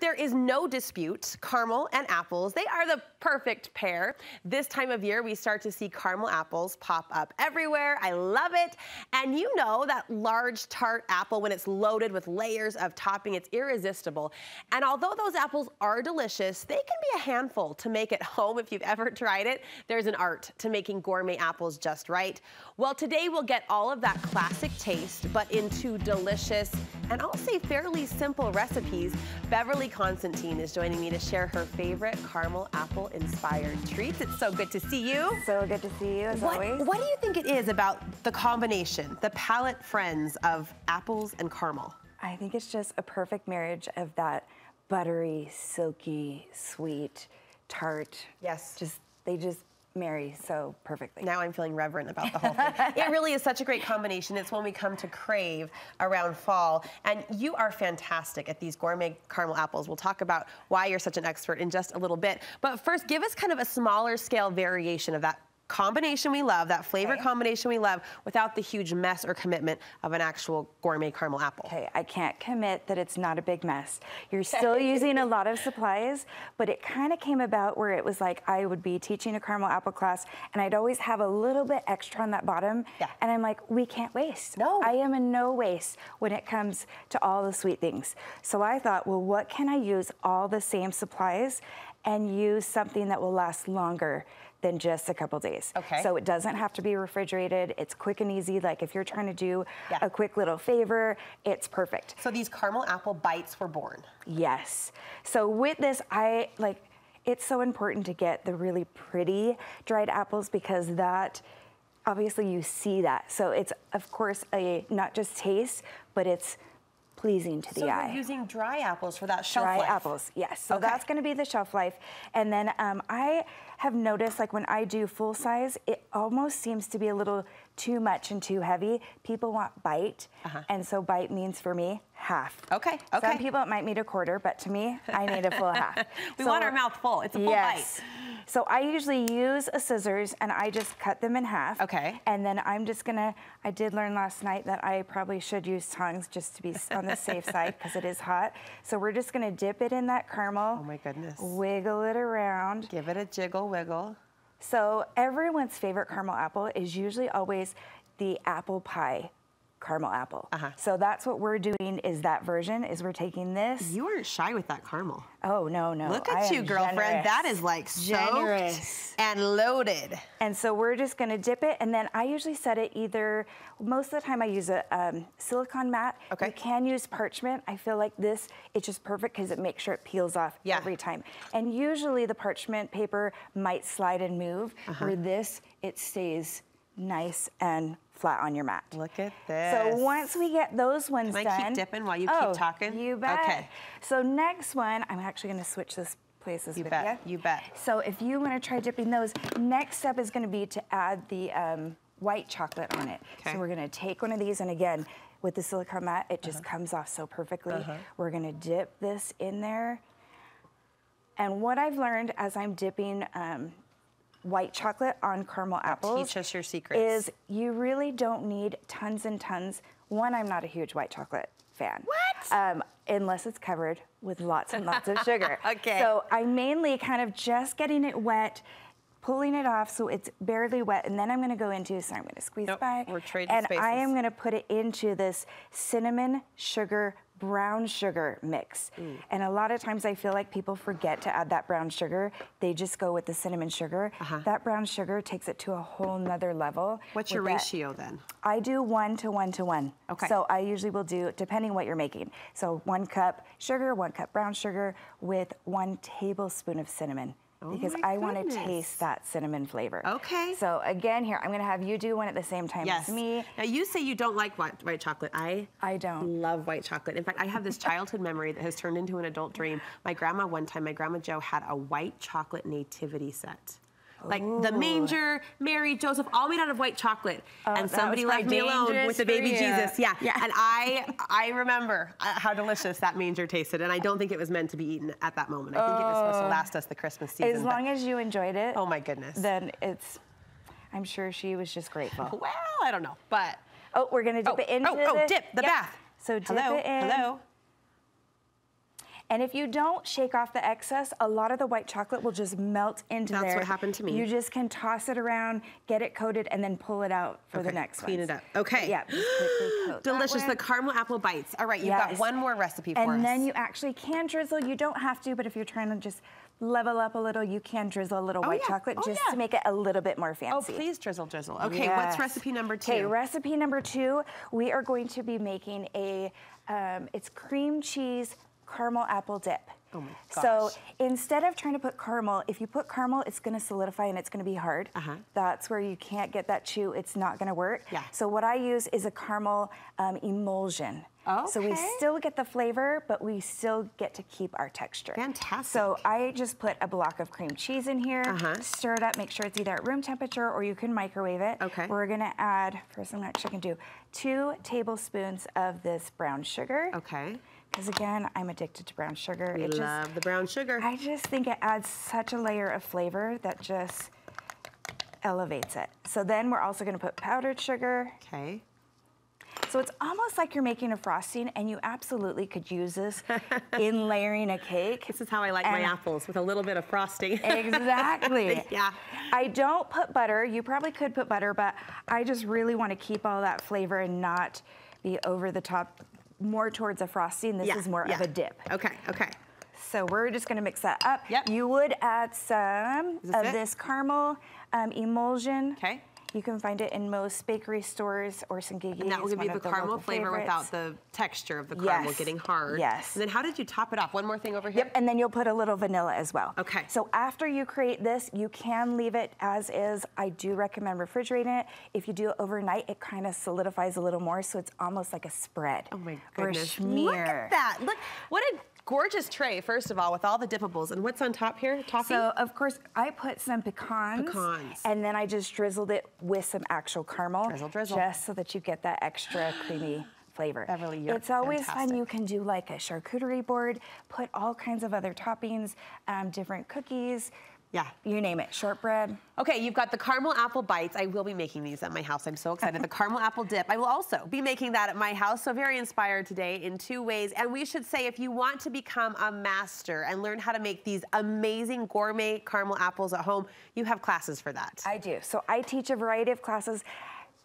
There is no dispute, caramel and apples, they are the perfect pair. This time of year, we start to see caramel apples pop up everywhere. I love it. And you know that large tart apple, when it's loaded with layers of topping, it's irresistible. And although those apples are delicious, they can be a handful to make at home if you've ever tried it. There's an art to making gourmet apples just right. Well, today we'll get all of that classic taste, but into delicious and I'll say fairly simple recipes. Beverly Constantine is joining me to share her favorite caramel apple inspired treats. It's so good to see you. So good to see you as what, always. What do you think it is about the combination, the palate friends of apples and caramel? I think it's just a perfect marriage of that buttery, silky, sweet, tart. Yes. Just, they just marry so perfectly. Now I'm feeling reverent about the whole thing. it really is such a great combination. It's when we come to crave around fall. And you are fantastic at these gourmet caramel apples. We'll talk about why you're such an expert in just a little bit. But first, give us kind of a smaller scale variation of that combination we love, that flavor okay. combination we love, without the huge mess or commitment of an actual gourmet caramel apple. Okay, I can't commit that it's not a big mess. You're still using a lot of supplies, but it kind of came about where it was like I would be teaching a caramel apple class and I'd always have a little bit extra on that bottom. Yeah. And I'm like, we can't waste. No. I am in no waste when it comes to all the sweet things. So I thought, well, what can I use all the same supplies and use something that will last longer than just a couple days. Okay. So it doesn't have to be refrigerated. It's quick and easy. Like if you're trying to do yeah. a quick little favor, it's perfect. So these caramel apple bites were born. Yes. So with this, I like, it's so important to get the really pretty dried apples because that, obviously you see that. So it's of course a, not just taste, but it's pleasing to the so eye. So using dry apples for that shelf dry life? Dry apples, yes. So okay. that's gonna be the shelf life. And then um, I have noticed like when I do full size, it almost seems to be a little too much and too heavy. People want bite, uh -huh. and so bite means for me half. Okay, okay. Some people it might need a quarter, but to me, I need a full half. we so, want our mouth full. It's a full yes. bite. So I usually use a scissors and I just cut them in half. Okay. And then I'm just gonna, I did learn last night that I probably should use tongs just to be on the safe side because it is hot. So we're just gonna dip it in that caramel. Oh my goodness. Wiggle it around. Give it a jiggle wiggle. So everyone's favorite caramel apple is usually always the apple pie caramel apple. Uh -huh. So that's what we're doing is that version, is we're taking this. You weren't shy with that caramel. Oh, no, no. Look at I you, girlfriend. Generous. That is like generous and loaded. And so we're just gonna dip it, and then I usually set it either, most of the time I use a um, silicone mat. Okay. You can use parchment. I feel like this, it's just perfect because it makes sure it peels off yeah. every time. And usually the parchment paper might slide and move, uh -huh. where this, it stays nice and flat on your mat. Look at this. So once we get those ones Can done. I keep dipping while you oh, keep talking? You bet. Okay. So next one, I'm actually gonna switch this places you with bet, you. You bet. So if you wanna try dipping those, next step is gonna be to add the um, white chocolate on it. Okay. So we're gonna take one of these, and again, with the silicone mat, it just uh -huh. comes off so perfectly. Uh -huh. We're gonna dip this in there. And what I've learned as I'm dipping um, white chocolate on caramel apples. Teach us your secrets. Is you really don't need tons and tons. One, I'm not a huge white chocolate fan. What? Um, unless it's covered with lots and lots of sugar. okay. So I'm mainly kind of just getting it wet, pulling it off so it's barely wet, and then I'm gonna go into, so I'm gonna squeeze nope, by. We're trading And spaces. I am gonna put it into this cinnamon sugar brown sugar mix. Mm. And a lot of times I feel like people forget to add that brown sugar. They just go with the cinnamon sugar. Uh -huh. That brown sugar takes it to a whole nother level. What's your ratio then? I do one to one to one. Okay. So I usually will do, depending what you're making. So one cup sugar, one cup brown sugar with one tablespoon of cinnamon. Oh because I want to taste that cinnamon flavor. Okay. So again, here, I'm going to have you do one at the same time yes. as me. Now you say you don't like white, white chocolate. I I don't. love white chocolate. In fact, I have this childhood memory that has turned into an adult dream. My grandma, one time, my grandma Joe had a white chocolate nativity set. Like Ooh. the manger, Mary, Joseph, all made out of white chocolate. Oh, and somebody left me alone with the baby Jesus. Yeah. yeah. And I I remember uh, how delicious that manger tasted. And I don't think it was meant to be eaten at that moment. I think oh. it was supposed to oh. last us the Christmas season. As long as you enjoyed it. Oh my goodness. Then it's, I'm sure she was just grateful. Well, I don't know, but. Oh, we're gonna dip oh, it into Oh, oh, the, dip, the yep. bath. So dip hello, it in. Hello. And if you don't shake off the excess, a lot of the white chocolate will just melt into That's there. what happened to me. You just can toss it around, get it coated, and then pull it out for okay. the next one. Clean ones. it up. Okay. Yeah, just quickly coat that Delicious. The caramel apple bites. All right, you've Yes. got one more recipe for and us. And then you actually can drizzle. You don't have to, but if you're trying to just level up a little, you can drizzle a little Oh, white yeah. chocolate Oh, just yeah. to make it a little bit more fancy. Oh, please drizzle, drizzle. Okay, Yes. what's recipe number two? Okay, recipe number two, we are going to be making a, um, it's cream cheese caramel apple dip. Oh my gosh. So instead of trying to put caramel, if you put caramel, it's gonna solidify and it's gonna be hard. Uh-huh. That's where you can't get that chew, it's not gonna work. Yeah. So what I use is a caramel um, emulsion. So we still get the flavor, but we still get to keep our texture. Fantastic. So I just put a block of cream cheese in here, Uh-huh. stir it up, make sure it's either at room temperature or you can microwave it. Okay. We're gonna add, first I'm actually gonna do two tablespoons of this brown sugar. Okay. Because again, I'm addicted to brown sugar. We it love just, the brown sugar. I just think it adds such a layer of flavor that just elevates it. So then we're also gonna put powdered sugar. okay. So it's almost like you're making a frosting and you absolutely could use this in layering a cake. This is how I like my apples with a little bit of frosting. Exactly. Yeah. I don't put butter. You probably could put butter, but I just really want to keep all that flavor and not be over the top, more towards a frosting. This yeah, is more of a dip. Okay, okay. So we're just gonna mix that up. Yep. You would add some this of it? this caramel um, emulsion. Okay. You can find it in most bakery stores Orson Gygi. And that will give you the caramel flavor favorites. without the texture of the caramel Yes. getting hard. Yes. And then how did you top it off? One more thing over here? Yep, and then you'll put a little vanilla as well. Okay. So after you create this, you can leave it as is. I do recommend refrigerating it. If you do it overnight, it kind of solidifies a little more, so it's almost like a spread. Oh my Or a goodness. schmear. Look at that. Look, what a gorgeous tray, first of all, with all the dippables. And what's on top here? Toffee? So of course, I put some pecans, Pecans. and then I just drizzled it with some actual caramel, Drizzle, drizzle. just so that you get that extra creamy flavor. Beverly, it's always fun. You can do like a charcuterie board, put all kinds of other toppings, um, different cookies. Yeah. You name it, shortbread. Okay, you've got the caramel apple bites. I will be making these at my house. I'm so excited. the caramel apple dip. I will also be making that at my house. So very inspired today in two ways. And we should say if you want to become a master and learn how to make these amazing gourmet caramel apples at home, you have classes for that. I do. So I teach a variety of classes.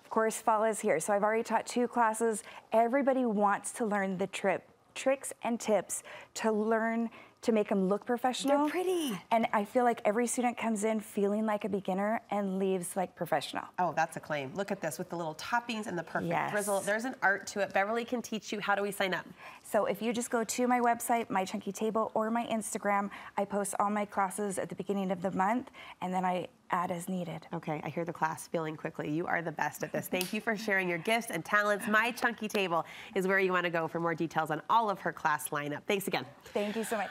Of course, fall is here. So I've already taught two classes. Everybody wants to learn the trip, tricks and tips to learn to make them look professional. They're pretty. And I feel like every student comes in feeling like a beginner and leaves like professional. Oh, that's a claim. Look at this with the little toppings and the perfect Yes. drizzle. There's an art to it. Beverly can teach you. How do we sign up? So if you just go to my website, My Chunky Table, or my Instagram, I post all my classes at the beginning of the month, and then I add as needed. Okay, I hear the class filling quickly. You are the best at this. Thank you for sharing your gifts and talents. My Chunky Table is where you want to go for more details on all of her class lineup. Thanks again. Thank you so much.